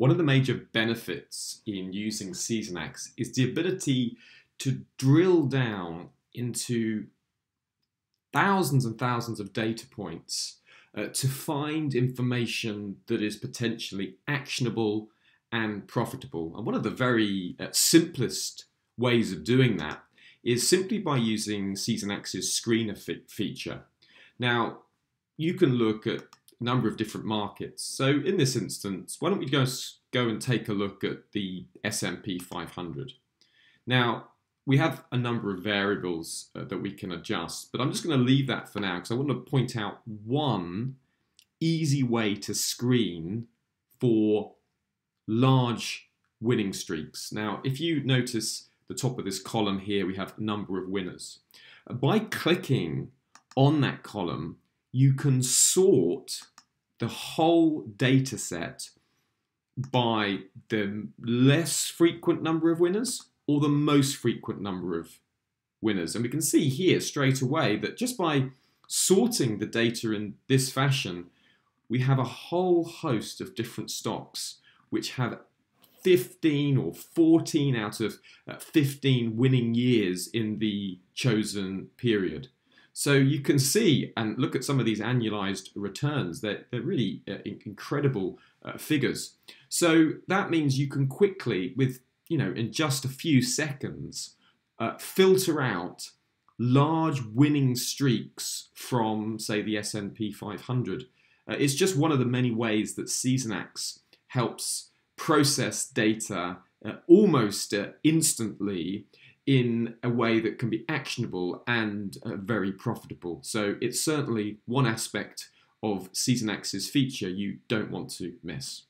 One of the major benefits in using Seasonax is the ability to drill down into thousands and thousands of data points uh, to find information that is potentially actionable and profitable. And one of the very uh, simplest ways of doing that is simply by using Seasonax's screener feature. Now, you can look at number of different markets. So in this instance, why don't we go, go and take a look at the S&P 500. Now, we have a number of variables uh, that we can adjust, but I'm just going to leave that for now because I want to point out one easy way to screen for large winning streaks. Now, if you notice the top of this column here, we have number of winners. By clicking on that column, you can sort the whole data set by the less frequent number of winners or the most frequent number of winners. And we can see here straight away that just by sorting the data in this fashion, we have a whole host of different stocks which have 15 or 14 out of uh, 15 winning years in the chosen period. So you can see and look at some of these annualized returns. They're, they're really uh, incredible uh, figures. So that means you can quickly, with you know, in just a few seconds, uh, filter out large winning streaks from, say, the S&P 500. Uh, it's just one of the many ways that Seasonax helps process data uh, almost uh, instantly in a way that can be actionable and uh, very profitable. So it's certainly one aspect of Season Seasonax's feature you don't want to miss.